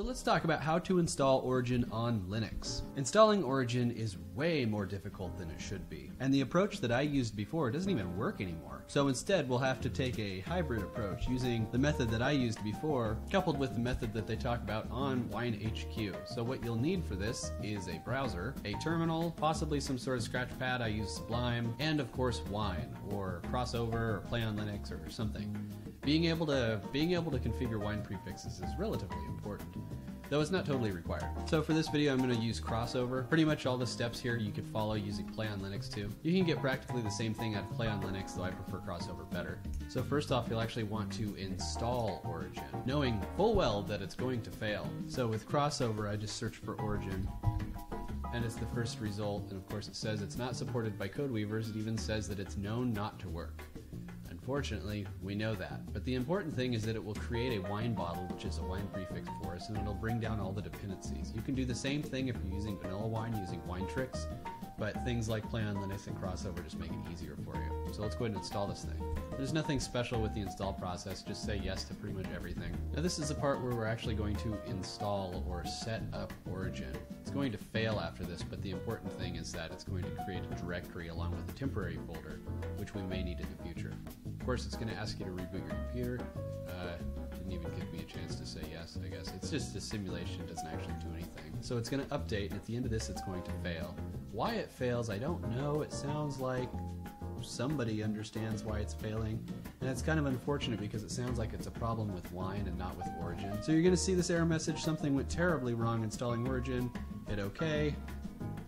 So let's talk about how to install Origin on Linux. Installing Origin is way more difficult than it should be, and the approach that I used before doesn't even work anymore. So instead, we'll have to take a hybrid approach using the method that I used before, coupled with the method that they talk about on WineHQ. So what you'll need for this is a browser, a terminal, possibly some sort of scratch pad. I use Sublime, and of course Wine, or Crossover, or Play on Linux, or something. Being able to being able to configure wine prefixes is relatively important, though it's not totally required. So for this video, I'm going to use Crossover. Pretty much all the steps here you could follow using Play on Linux too. You can get practically the same thing out of Play on Linux, though I prefer Crossover better. So first off, you'll actually want to install Origin, knowing full well that it's going to fail. So with Crossover, I just search for Origin, and it's the first result, and of course it says it's not supported by CodeWeavers, it even says that it's known not to work. Unfortunately, we know that. But the important thing is that it will create a wine bottle, which is a wine prefix for us, and it'll bring down all the dependencies. You can do the same thing if you're using vanilla wine using Winetricks, but things like Play on Linux and Crossover just make it easier for you. So let's go ahead and install this thing. There's nothing special with the install process, just say yes to pretty much everything. Now this is the part where we're actually going to install or set up Origin. It's going to fail after this, but the important thing is that it's going to create a directory along with a temporary folder, which we may need in the future. Of course, it's going to ask you to reboot your computer. Say yes, I guess. It's just a simulation, doesn't actually do anything. So it's going to update, and at the end of this, it's going to fail. Why it fails, I don't know. It sounds like somebody understands why it's failing. And it's kind of unfortunate because it sounds like it's a problem with wine and not with Origin. So you're going to see this error message, something went terribly wrong installing Origin. Hit OK.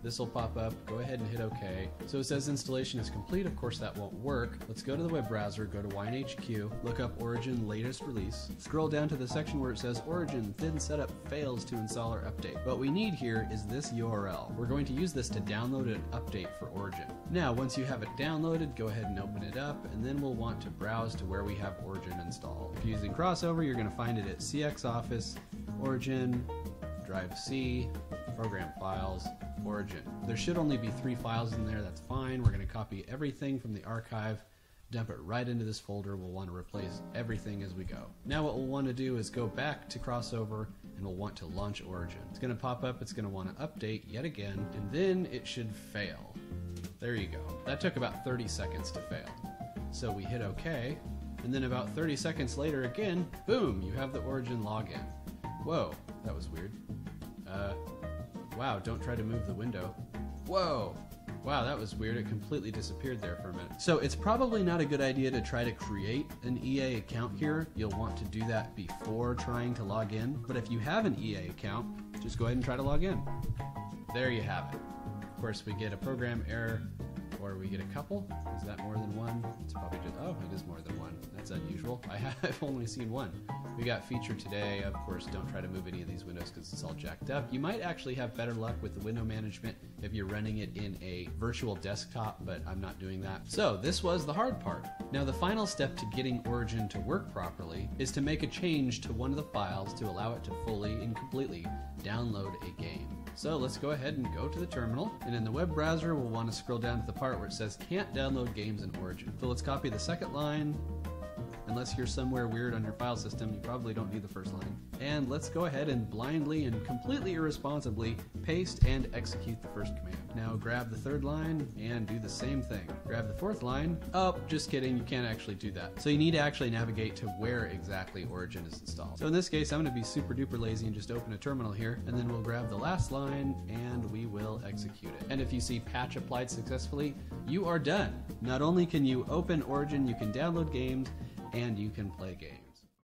This will pop up. Go ahead and hit OK. So it says installation is complete. Of course, that won't work. Let's go to the web browser, go to WineHQ, look up Origin latest release, scroll down to the section where it says Origin thin setup fails to install or update. What we need here is this URL. We're going to use this to download an update for Origin. Now, once you have it downloaded, go ahead and open it up, and then we'll want to browse to where we have Origin installed. If you're using Crossover, you're going to find it at CX Office, Origin, Drive C, Program Files, Origin. There should only be three files in there, that's fine. We're going to copy everything from the archive, dump it right into this folder. We'll want to replace everything as we go. Now what we'll want to do is go back to Crossover and we'll want to launch Origin. It's going to pop up, it's going to want to update yet again, and then it should fail. There you go. That took about 30 seconds to fail. So we hit OK, and then about 30 seconds later again, boom, you have the Origin login. Whoa, that was weird. Uh, wow, don't try to move the window. Whoa! Wow, that was weird. It completely disappeared there for a minute. So it's probably not a good idea to try to create an EA account here. You'll want to do that before trying to log in. But if you have an EA account, just go ahead and try to log in. There you have it. Of course, we get a program error or we get a couple. Is that more than one? It's probably just, oh, it is more than one. That's unusual. I have only seen one. We got feature today. Of course, don't try to move any of these windows because it's all jacked up. You might actually have better luck with the window management if you're running it in a virtual desktop, but I'm not doing that. So this was the hard part. Now the final step to getting Origin to work properly is to make a change to one of the files to allow it to fully and completely download a game. So let's go ahead and go to the terminal, and in the web browser we'll want to scroll down to the part where it says can't download games in Origin. So let's copy the second line, Unless you're somewhere weird on your file system, you probably don't need the first line. And let's go ahead and blindly and completely irresponsibly paste and execute the first command. Now grab the third line and do the same thing. Grab the fourth line. Oh, just kidding, you can't actually do that. So you need to actually navigate to where exactly Origin is installed. So in this case, I'm gonna be super duper lazy and just open a terminal here, and then we'll grab the last line and we will execute it. And if you see patch applied successfully, you are done. Not only can you open Origin, you can download games, and you can play games.